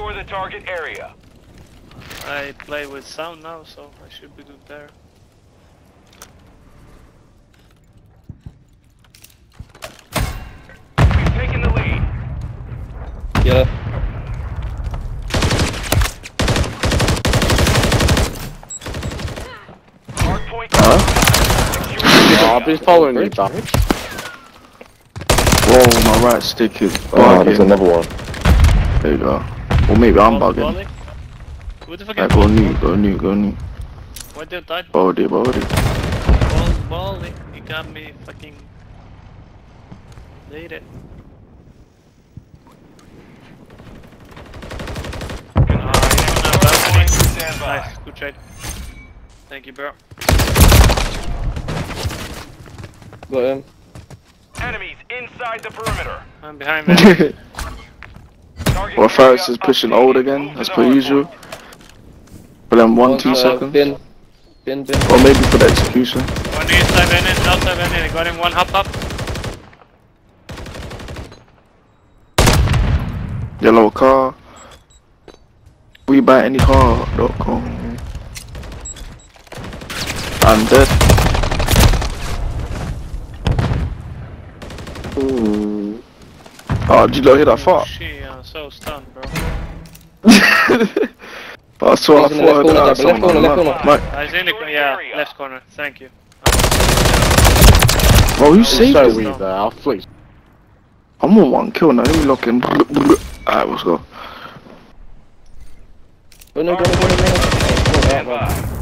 the target area. I play with sound now, so I should be good there. We've taken the lead. Yeah. Hardpoint. Huh? Secure the Oh, I've area. been following you, Doc. Whoa, my right stick is Oh, there's another one. There you go. Or maybe I'm bugging. volley. Who the fuck Like, is go new, go new, go new. What did I Hold it, hold it. ball volley? You got me fucking later. Nice, good trade. Thank you, bro. Got him. Enemies inside the perimeter. I'm behind me. Target well, Ferris is pushing old again, as per usual. But then one, One's, two seconds. Bin. Bin, bin. Or maybe for the execution. one inside Venin, outside Venin. I got him one hop up. Yellow car. We buy any car.com. I'm dead. Ooh. Oh, did you not hear that fart? shit, I'm so stunned, bro. I swear I He's in the thought I left corner, left corner, left corner. map. I was in the, yeah, left corner. Thank you. Mike, bro, you It's saved so us. there. I'll fleet. I'm on one kill now. Let me lock in. Alright, let's go. Oh, no, go, no, go, no, no. Oh, Stand oh.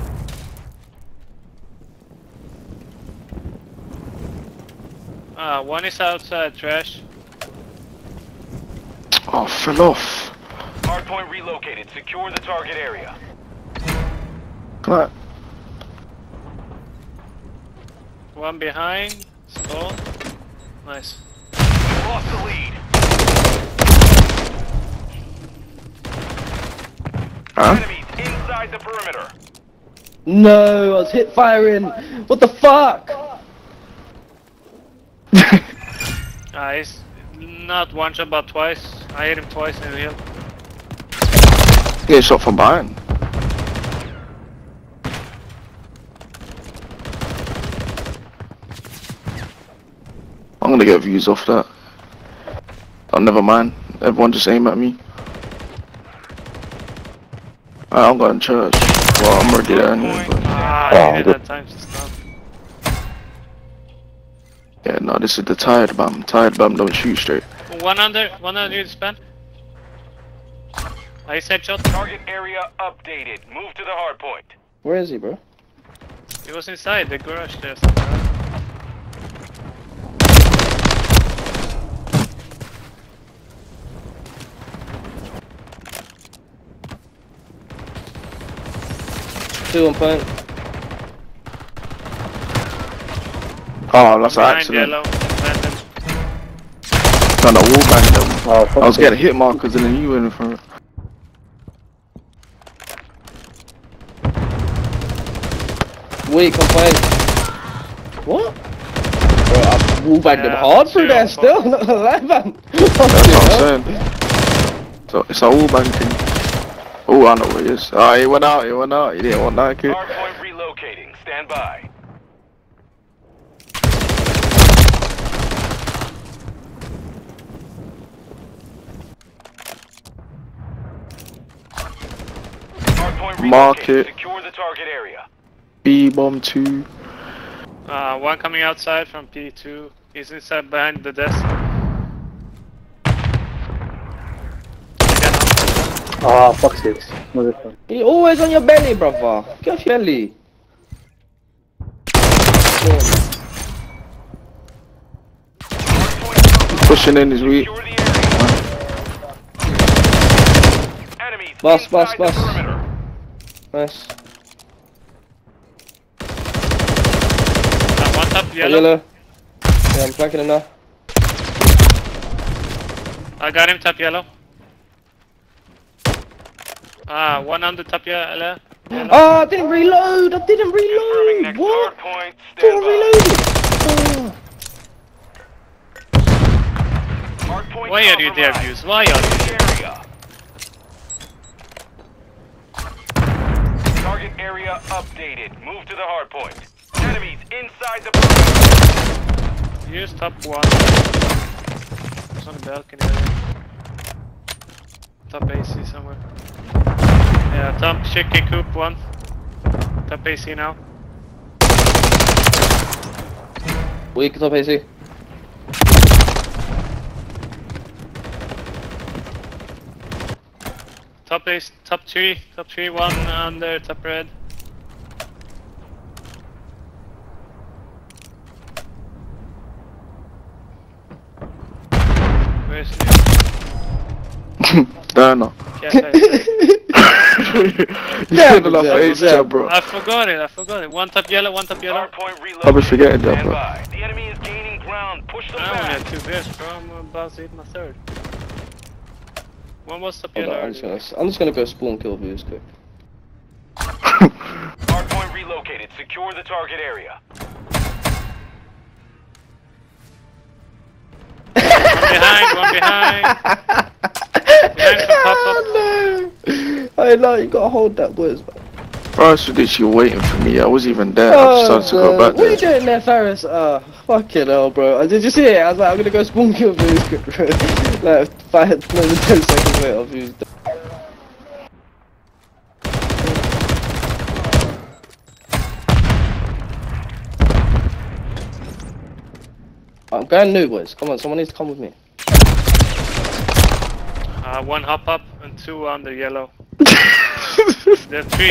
Ah, one is outside, trash. Oh, fell off. Hardpoint relocated. Secure the target area. Can I? One behind. Stall. Nice. We've lost the lead. Huh? Enemies inside the perimeter. No, I was hit firing. What the fuck? He's not one shot, but twice. I hit him twice in the hill. Get shot from behind. I'm gonna get views off that. Oh, never mind. Everyone just aim at me. Alright, I'm going to church. Well, I'm already there anyway. But Ah, Oh, I needed good. that time yeah, no, this is the tired bum. Tired bum don't shoot straight. One under, one under you span. said shot. Target area updated. Move to the hard point. Where is he, bro? He was inside the garage there. somewhere. Two on point. Oh, that's an accident. yellow. Abandoned. Trying to wall bang them. Oh, I was getting hit markers and then you went in front. Weak on point. What? Bro, I wall bagged him Yeah, hard through there on still. Not gonna lie, man. That's what I'm saying. So it's a wall bang thing. Oh, I know what it is. Ah, oh, he went out, he went out. He didn't want that kid. Hardpoint relocating. Stand by. Hardpoint Mark relocated. it. Secure the target area. B bomb two. Uh, one coming outside from P2. He's inside behind the desk. Ah, fuck six. Motherfucker. You always on your belly, brother. Get off your belly. Pushing in is weak. Secure. Enemies Bus, bus, inside bus. Perimeter. Nice. Uh, one top yellow. Yellow. Yeah, I'm flanking him now. I got him top yellow. Ah, one on the top yellow. yellow. Oh, I didn't reload. I didn't reload. What? hardpoint. I Stand by. reloaded. Why are you there, compromised. Why are you The area. Area updated. Move to the hard point. Enemies inside the perimeter. Use top one. It's on the balcony area. Top AC somewhere. Yeah, top chicken coop one. Top AC now. Weak top AC. Top ace, top three, top three, one under top red. Where's he? Don't know. Yes, I, you Yeah, did yeah, of yeah. bro. I forgot it, I forgot it. One top yellow, one top yellow. Point. I'll be forgetting that, bro. The enemy is gaining ground. Push them I only back. had two bears, bro. I'm about to hit my third. One was top Hold on, yellow. I'm just gonna, I'm just gonna go spawn kill views quick. Hard point relocated. Secure the target area. One behind, one behind. Behind some pop up. no! Hey, no, you gotta hold that, boys. Bro, I was literally waiting for me. I wasn't even there. I decided to go man. back What are you doing there, Ferris? Uh, fucking hell, bro. Uh, Did you see it? I was like, I'm gonna go spawn kill views quick, bro. Like, five, no, 10 seconds later, views. I'm going new, boys. Come on, someone needs to come with me. Uh, one hop up and two on the yellow. The three.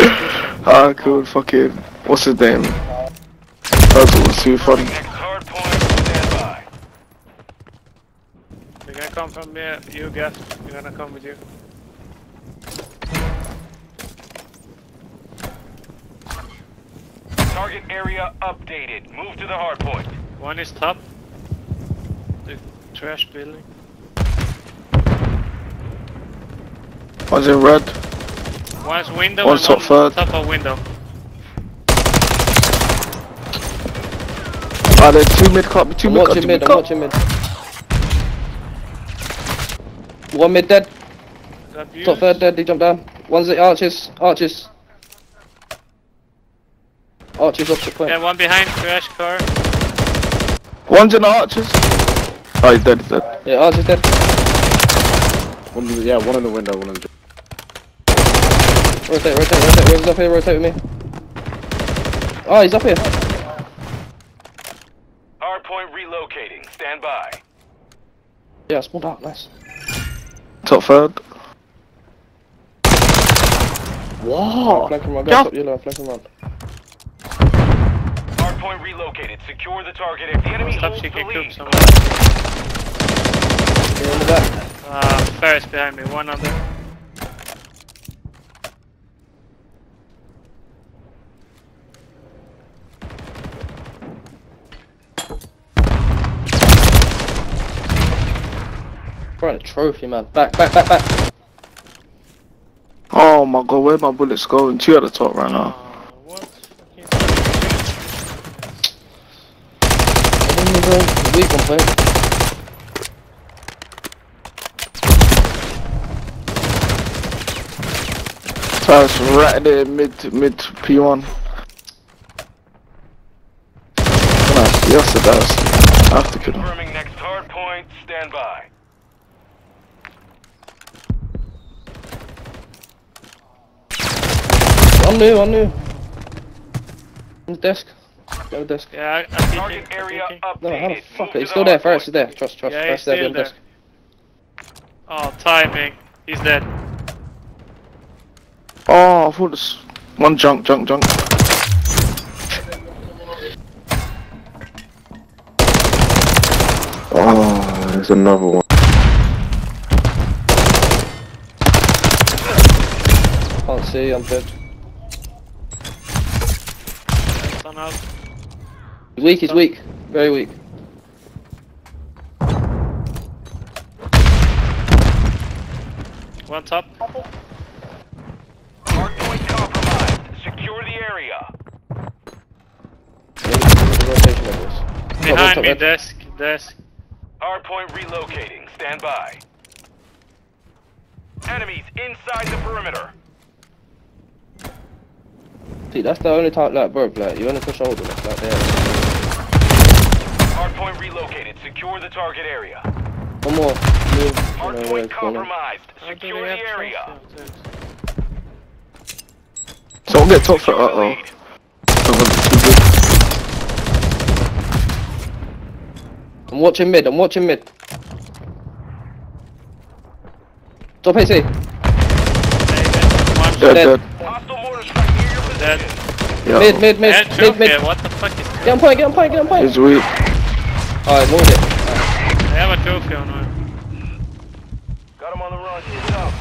Ah, cool. Fucking. What's his name? That was too funny. Next hard point. Stand by. They're gonna come from here. You, guess. They're gonna come with you. Target area updated. Move to the hard point. One is top. The trash building. One's in red. One's window One's and top one third. top of window. Ah, there's two mid cup. Two I'm mid cup. watching Two mid, mid I'm watching mid. One mid dead, top third dead, he jumped down. One's the arches, arches. Arches opposite point. Yeah, one behind trash car. One's in the arches. Oh, he's dead. He's dead. Yeah, arches dead. One, the- yeah, one in the window, one in the. Rotate, rotate, rotate. Whoever's up here, rotate with me. Oh, he's up here. Hard point relocating. Stand by. Yeah, I spawned out, nice. Top third. Wow. Flank him around, Yeah. go top yellow, flank him around. Hard point relocated. Secure the target. If the enemy Stop holds the lead, somewhere. Yeah, in the back. Uh, Ferris behind me. One under. Trying a trophy, man. Back, back, back, back. Oh my god, where'd my bullets go? Two at the top right now. Uh, what? Fucking- Come on, bro. Weak on point. So it's right there, mid mid P1. Yes it does. I have to kill him. confirming next hard point. Stand by. I'm new, I'm new. On the desk. Go desk. Yeah, I, I'm Target area peeking. No, updated. how the fuck? He's still there, hard Ferris is there. Trust, trust, Yeah, Ferris there, still on there. desk. Oh, timing. He's dead. Oh, I thought this one junk, junk, junk. Oh, there's another one. Can't see, I'm dead. Sun out. He's weak, he's weak. Very weak. One top. Hard point compromised. Secure the area. Yeah, he's in the rotation like this. Behind top me, red. desk, desk. Hard point relocating. Stand by. Enemies inside the perimeter. See, that's the only time, like, bro, like, you wanna push over, like, like there. Hardpoint relocated. Secure the target area. One more. Move. You know, Hardpoint it's compromised. How Secure the area. trophy objectives? Someone get top for Secure uh-oh. I'm watching mid, I'm watching mid. Top AC. Hey, Dead, Dead. dead. Hostile mortar strike near your Dead. position. Yeah. Mid, mid, mid, Yeah, mid, mid. what the fuck is Get on point, get on point, get on point. He's weak. Alright, moved it. I have a trophy on her. Got him on the run. Get up.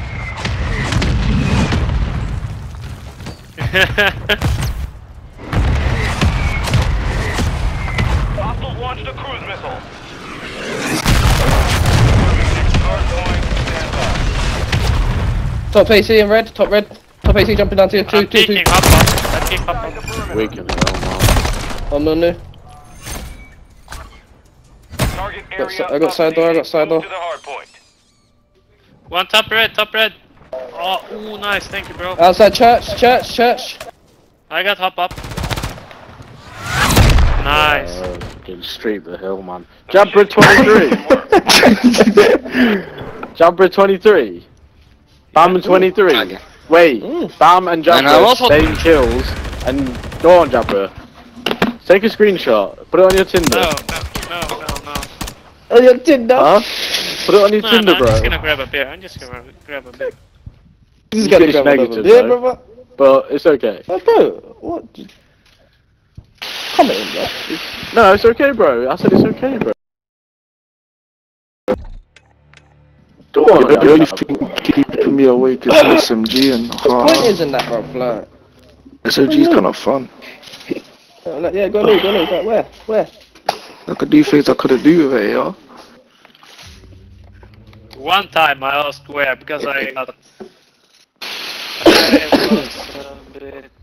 Hostiles launched a cruise missile. Hardpoint. Top AC in red, top red. Top AC jumping down to you. Two, I'm two, two. peeking, hop up. I peek hop up. Weak in hell, I'm on there. Target Got area si- I got side door, I got side Move door. Hard. One top red, top red. Oh, ooh, nice, thank you, bro. Outside church, church, church. I got hop up. Nice. Uh, getting straight to the hill, man. Jumper 23. Jumper 23. Bam 23. Wait, Mm. Bam and And Jumper I also- same kills. And go on, Jumper. Take a screenshot. Put it on your Tinder. No, no, no, no, no. Oh, your Tinder. Huh? Put it on your No, Tinder, no, I'm bro. just gonna grab a beer. I'm just gonna grab a beer. This is You gonna finish go negative, negative, Yeah, though. brother. But it's okay. Oh, bro, what? Come in, bro. No, it's okay, bro. I said it's okay, bro. Go on, The only Jumper. Thing keeping me awake is SMG and What's the point is in that, bro? Like, SMG's kind of fun. uh, like, yeah, go loot, go loot. Like, where? Where? I could do things I couldn't do with it, yeah. One time I asked where because I got. It was a bit